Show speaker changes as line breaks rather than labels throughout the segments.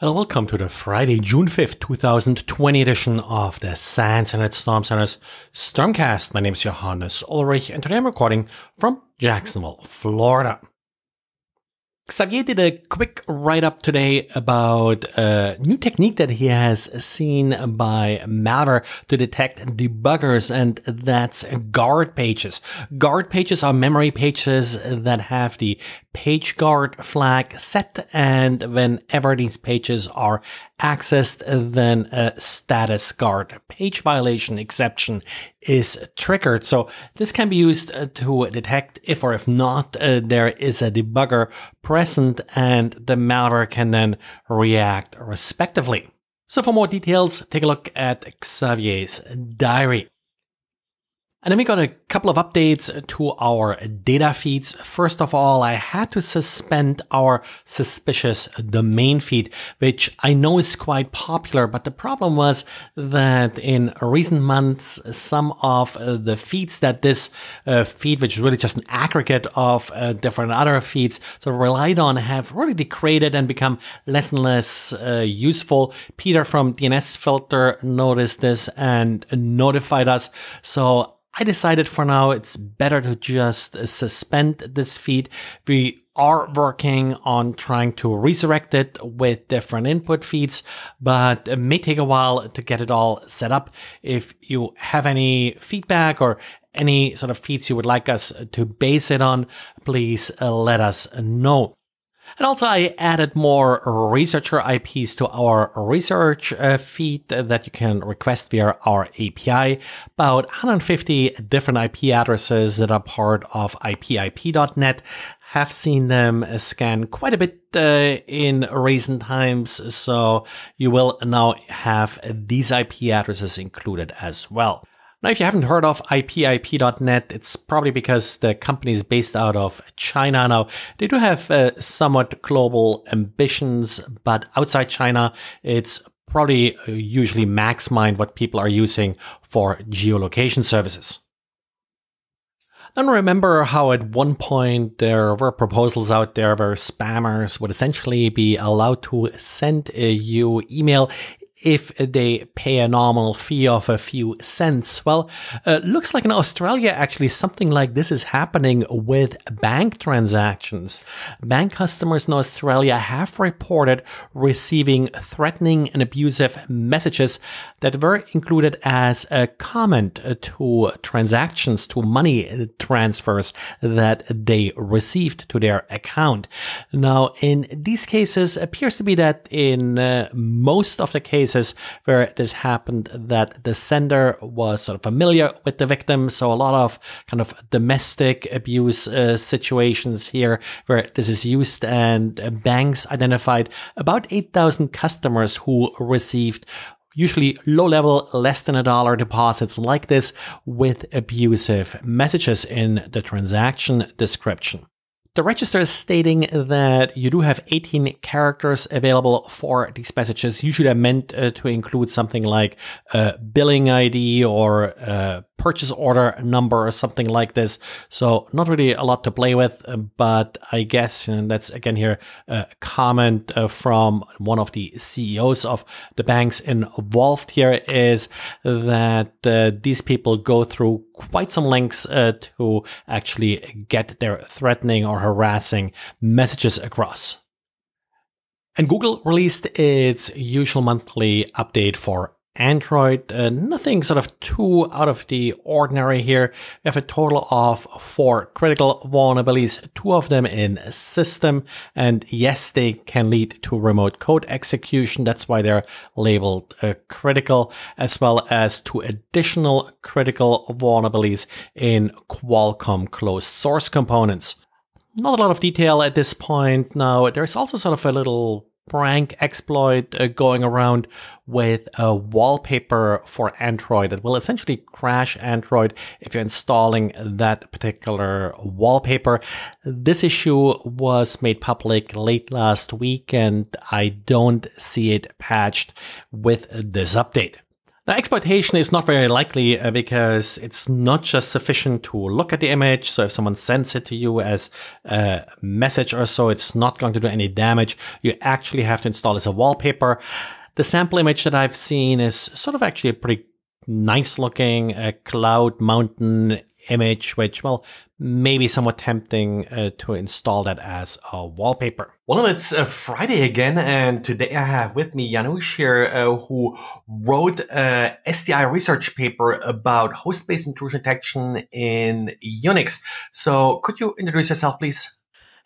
Well, welcome to the Friday, June 5th, 2020 edition of the SANS Internet Storm Center's Stormcast. My name is Johannes Ullrich, and today I'm recording from Jacksonville, Florida. Xavier did a quick write up today about a new technique that he has seen by malware to detect debuggers, and that's guard pages. Guard pages are memory pages that have the page guard flag set, and whenever these pages are accessed, then a status guard page violation exception is triggered. So this can be used uh, to detect if or if not uh, there is a debugger present and the malware can then react respectively. So for more details, take a look at Xavier's diary. And then we got a couple of updates to our data feeds. First of all, I had to suspend our suspicious domain feed, which I know is quite popular, but the problem was that in recent months, some of the feeds that this uh, feed, which is really just an aggregate of uh, different other feeds, sort of relied on, have really degraded and become less and less uh, useful. Peter from DNS Filter noticed this and notified us. So I decided for now it's better to just suspend this feed. We are working on trying to resurrect it with different input feeds, but it may take a while to get it all set up. If you have any feedback or any sort of feeds you would like us to base it on, please uh, let us know. And also I added more researcher IPs to our research uh, feed that you can request via our API. About 150 different IP addresses that are part of ipip.net have seen them scan quite a bit uh, in recent times, so you will now have these IP addresses included as well. Now, if you haven't heard of IPIP.net, it's probably because the company is based out of China. Now, they do have uh, somewhat global ambitions, but outside China, it's probably uh, usually MaxMind what people are using for geolocation services. And remember how at one point there were proposals out there where spammers would essentially be allowed to send you email if they pay a nominal fee of a few cents. Well, uh, looks like in Australia, actually, something like this is happening with bank transactions. Bank customers in Australia have reported receiving threatening and abusive messages that were included as a comment to transactions, to money transfers that they received to their account. Now, in these cases, appears to be that in uh, most of the cases, cases where this happened that the sender was sort of familiar with the victim. So a lot of kind of domestic abuse uh, situations here where this is used and banks identified about 8,000 customers who received usually low level, less than a dollar deposits like this with abusive messages in the transaction description. The register is stating that you do have 18 characters available for these messages. Usually, are meant uh, to include something like a billing ID or a purchase order number or something like this. So not really a lot to play with, but I guess and that's again here a comment uh, from one of the CEOs of the banks involved here is that uh, these people go through quite some lengths uh, to actually get their threatening or harassing messages across. And Google released its usual monthly update for Android. Uh, nothing sort of too out of the ordinary here. We have a total of four critical vulnerabilities, two of them in system. And yes, they can lead to remote code execution. That's why they're labeled uh, critical, as well as two additional critical vulnerabilities in Qualcomm closed source components. Not a lot of detail at this point. Now, there's also sort of a little prank exploit uh, going around with a wallpaper for Android that will essentially crash Android if you're installing that particular wallpaper. This issue was made public late last week and I don't see it patched with this update. Now, exploitation is not very likely uh, because it's not just sufficient to look at the image. So if someone sends it to you as a message or so, it's not going to do any damage. You actually have to install as a wallpaper. The sample image that I've seen is sort of actually a pretty nice looking uh, cloud mountain image, which, well, maybe somewhat tempting uh, to install that as a wallpaper. Well, it's uh, Friday again, and today I have with me Janusz here, uh, who wrote a STI research paper about host-based intrusion detection in Unix. So could you introduce yourself, please?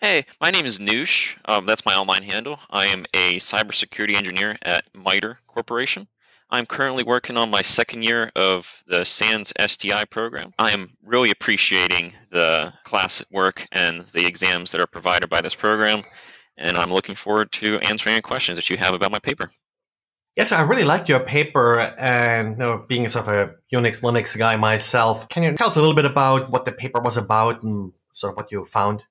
Hey, my name is Noosh. Um, that's my online handle. I am a cybersecurity engineer at MITRE Corporation. I'm currently working on my second year of the SANS STI program. I am really appreciating the class work and the exams that are provided by this program, and I'm looking forward to answering any questions that you have about my paper.
Yes, I really liked your paper, and you know, being sort of a Unix Linux guy myself, can you tell us a little bit about what the paper was about and sort of what you found?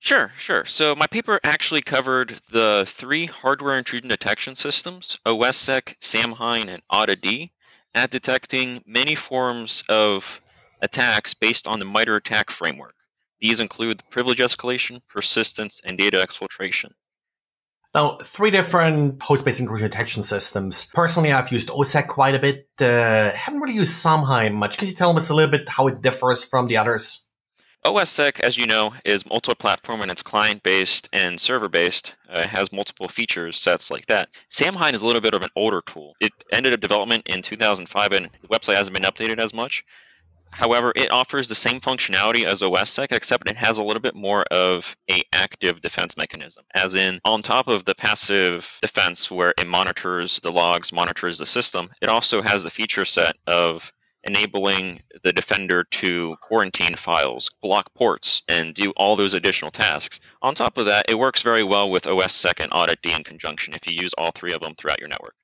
Sure, sure. So my paper actually covered the three hardware intrusion detection systems, OSSEC, Samhain, and auditd, at detecting many forms of attacks based on the MITRE ATT&CK framework. These include privilege escalation, persistence, and data exfiltration.
Now, three different host-based intrusion detection systems. Personally, I've used OSSEC quite a bit. Uh, haven't really used Samhain much. Can you tell us a little bit how it differs from the others?
OSSEC, as you know, is multi-platform and it's client-based and server-based. Uh, it has multiple features sets like that. Samhain is a little bit of an older tool. It ended up development in 2005 and the website hasn't been updated as much. However, it offers the same functionality as OSSEC, except it has a little bit more of a active defense mechanism. As in, on top of the passive defense where it monitors the logs, monitors the system, it also has the feature set of enabling the defender to quarantine files, block ports, and do all those additional tasks. On top of that, it works very well with OSSEC and auditd in conjunction if you use all three of them throughout your network.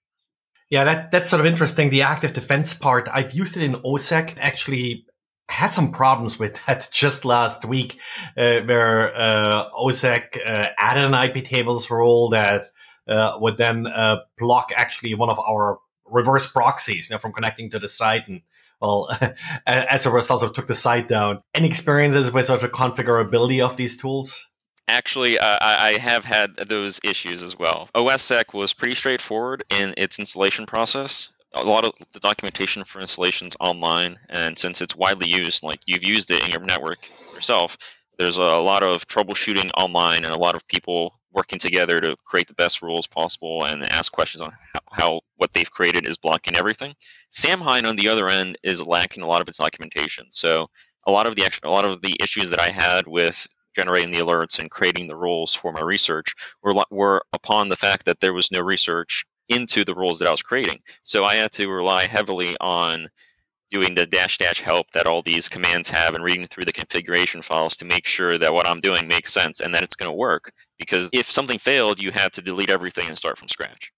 Yeah, that, that's sort of interesting. The active defense part, I've used it in OSSEC. Actually, had some problems with that just last week, uh, where uh, OSSEC uh, added an IP tables rule that uh, would then uh, block actually one of our reverse proxies you know, from connecting to the site and well, as a result, of took the site down. Any experiences with sort of the configurability of these tools?
Actually, uh, I have had those issues as well. OSSEC was pretty straightforward in its installation process. A lot of the documentation for installations online, and since it's widely used, like you've used it in your network yourself, there's a lot of troubleshooting online and a lot of people working together to create the best rules possible and ask questions on how, how what they've created is blocking everything. Samhain on the other end is lacking a lot of its documentation. So a lot of the a lot of the issues that I had with generating the alerts and creating the rules for my research were were upon the fact that there was no research into the rules that I was creating. So I had to rely heavily on doing the dash dash help that all these commands have and reading through the configuration files to make sure that what I'm doing makes sense and that it's going to work. Because if something failed, you have to delete everything and start from scratch.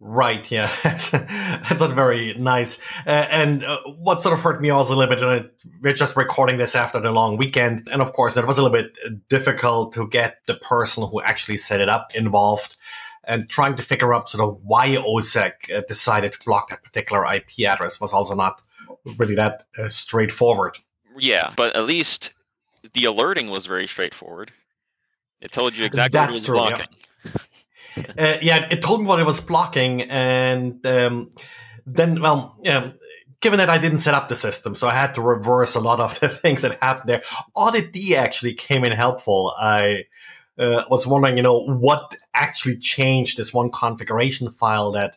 Right, yeah, that's that's not very nice. Uh, and uh, what sort of hurt me also a little bit, uh, we're just recording this after the long weekend, and of course, it was a little bit difficult to get the person who actually set it up involved, and trying to figure out sort of why OSSEC uh, decided to block that particular IP address was also not really that uh, straightforward.
Yeah, but at least the alerting was very straightforward. It told you exactly That's what it was true, blocking.
Yeah. uh, yeah, it told me what it was blocking, and um, then, well, yeah, given that I didn't set up the system, so I had to reverse a lot of the things that happened there. auditd actually came in helpful. I uh, was wondering, you know, what actually changed this one configuration file that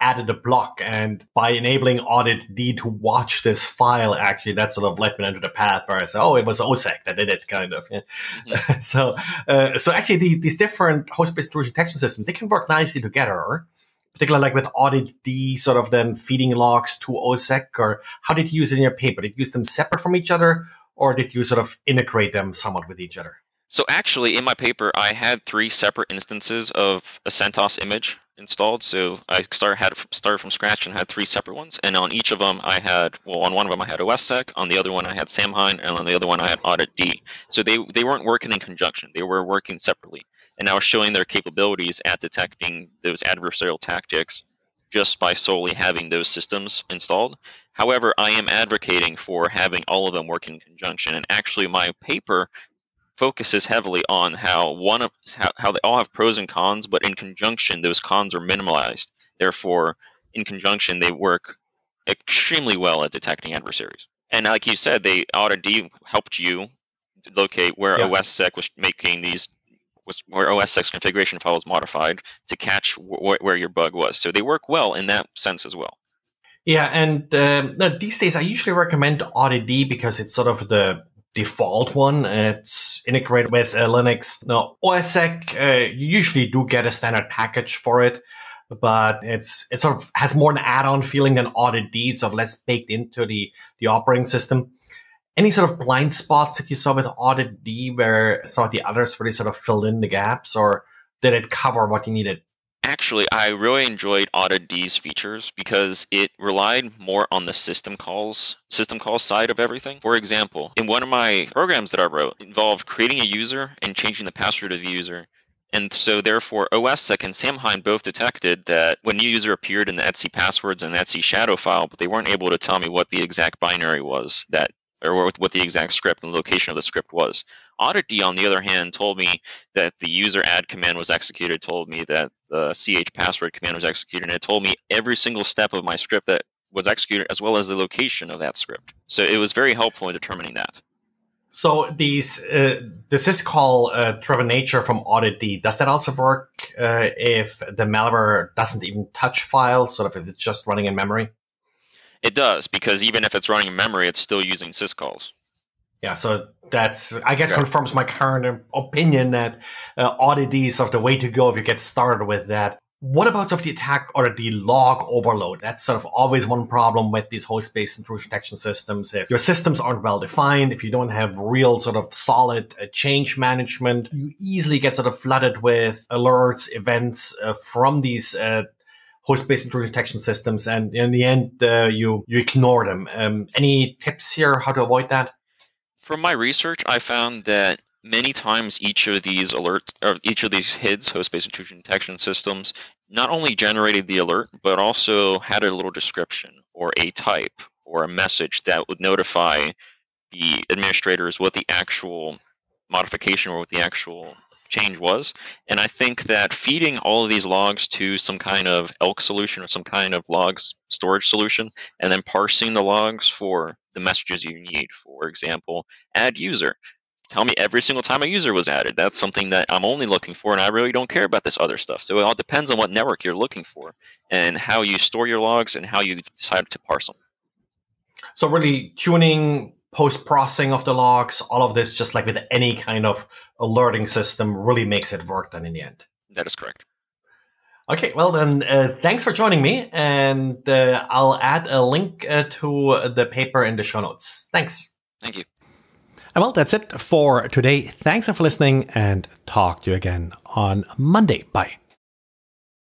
added a block and by enabling audit D to watch this file actually that sort of led me into the path where I said oh it was OSSEC that did it kind of yeah. mm-hmm. so uh, so actually the, these different host-based intrusion detection systems they can work nicely together particularly like with audit D sort of then feeding logs to OSSEC or how did you use it in your paper did you use them separate from each other or did you sort of integrate them somewhat with each other
so actually, in my paper, I had three separate instances of a CentOS image installed. So I started had started from scratch and had three separate ones. And on each of them, I had well, on one of them I had OSSEC, on the other one I had Samhain, and on the other one I had auditd. So they they weren't working in conjunction; they were working separately. And I was showing their capabilities at detecting those adversarial tactics just by solely having those systems installed. However, I am advocating for having all of them work in conjunction. And actually, my paper focuses heavily on how one of how, how they all have pros and cons, but in conjunction, those cons are minimalized. Therefore, in conjunction, they work extremely well at detecting adversaries. And like you said, they auditd helped you locate where yeah. OSSEC was making these was where OSSEC's configuration file was modified to catch wh- where your bug was. So they work well in that sense as well.
Yeah, and uh, these days I usually recommend auditd because it's sort of the default one. It's integrated with uh, Linux. Now, OSSEC, uh, you usually do get a standard package for it, but it's it sort of has more an add-on feeling than. It's sort of less baked into the the operating system any sort of blind spots that you saw with Audit D where some of the others really sort of filled in the gaps, or did it cover what you needed?
Actually, I really enjoyed auditd's features because it relied more on the system calls, system call side of everything. For example, in one of my programs that I wrote involved creating a user and changing the password of the user. And so therefore OSSEC and Samhain both detected that when new user appeared in the etc passwords and etc shadow file, but they weren't able to tell me what the exact binary was that or what, what the exact script and location of the script was. auditd, on the other hand, told me that the user add command was executed, told me that the ch password command was executed, and it told me every single step of my script that was executed, as well as the location of that script. So it was very helpful in determining that.
So these uh, the syscall uh, driven nature from auditd does that also work uh, if the malware doesn't even touch files, sort of if it's just running in memory?
It does because even if it's running in memory, it's still using syscalls.
Yeah, so that's I guess yeah. confirms my current opinion that uh, is sort of the way to go if you get started with that. What about sort of the attack or the log overload? That's sort of always one problem with these host-based intrusion detection systems. If your systems aren't well defined, if you don't have real sort of solid uh, change management, you easily get sort of flooded with alerts, events uh, from these uh, host-based intrusion detection systems, and in the end, uh, you you ignore them. Um, any tips here how to avoid that?
From my research, I found that many times each of these alerts or each of these HIDs, host-based intrusion detection systems, not only generated the alert, but also had a little description or a type or a message that would notify the administrators what the actual modification or what the actual change was. And I think that feeding all of these logs to some kind of ELK solution or some kind of logs storage solution, and then parsing the logs for the messages you need. For example, add user. Tell me every single time a user was added. That's something that I'm only looking for, and I really don't care about this other stuff. So it all depends on what network you're looking for and how you store your logs and how you decide to parse them.
So really tuning post processing of the logs, all of this, just like with any kind of alerting system, really makes it work then in the end.
That is correct.
Okay, well then, uh, thanks for joining me, and uh, I'll add a link uh, to the paper in the show notes. Thanks.
Thank you.
And well, that's it for today. Thanks for listening, and talk to you again on Monday. Bye.